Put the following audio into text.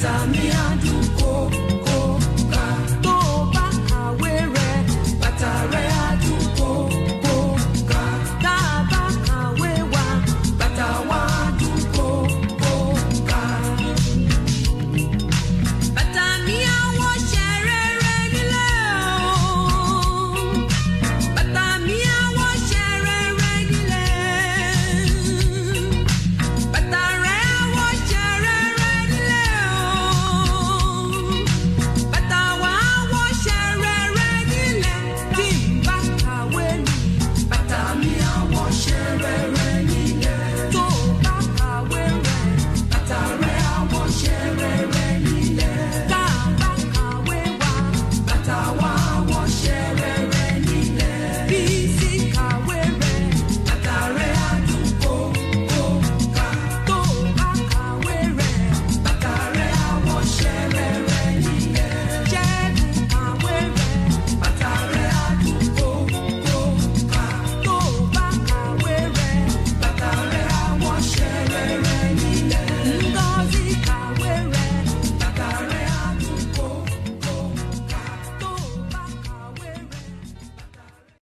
Damian.